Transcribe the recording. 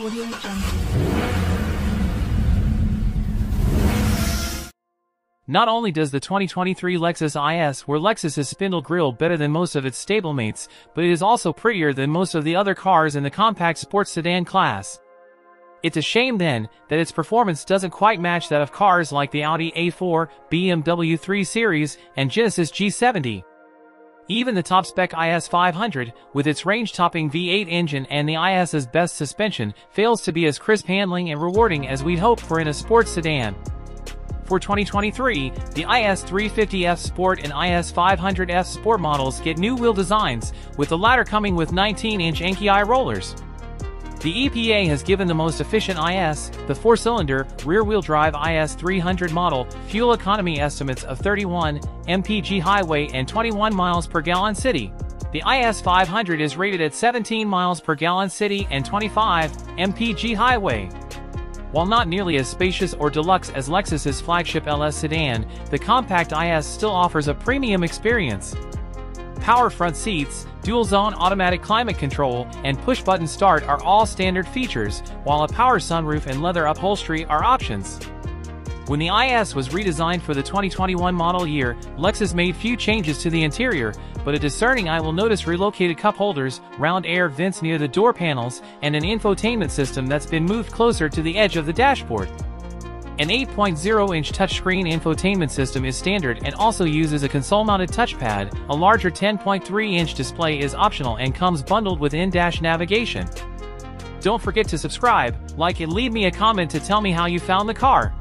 Audio Jungle. Not only does the 2023 Lexus IS wear Lexus's spindle grille better than most of its stablemates, but it is also prettier than most of the other cars in the compact sports sedan class. It's a shame then that its performance doesn't quite match that of cars like the Audi A4, BMW 3 Series, and Genesis G70. Even the top-spec IS 500, with its range-topping V8 engine and the IS's best suspension, fails to be as crisp handling and rewarding as we'd hope for in a sports sedan. For 2023, the IS350F Sport and IS500F Sport models get new wheel designs, with the latter coming with 19-inch Enkei rollers. The EPA has given the most efficient IS, the four-cylinder, rear-wheel drive IS300 model, fuel economy estimates of 31 mpg highway and 21 miles per gallon city. The IS500 is rated at 17 miles per gallon city and 25 mpg highway. While not nearly as spacious or deluxe as Lexus's flagship LS sedan, the compact IS still offers a premium experience. Power front seats, dual-zone automatic climate control, and push-button start are all standard features, while a power sunroof and leather upholstery are options. When the IS was redesigned for the 2021 model year, Lexus made few changes to the interior, but a discerning eye will notice relocated cup holders, round air vents near the door panels, and an infotainment system that's been moved closer to the edge of the dashboard. An 8.0-inch touchscreen infotainment system is standard and also uses a console-mounted touchpad. A larger 10.3-inch display is optional and comes bundled with in-dash navigation. Don't forget to subscribe, like and leave me a comment to tell me how you found the car.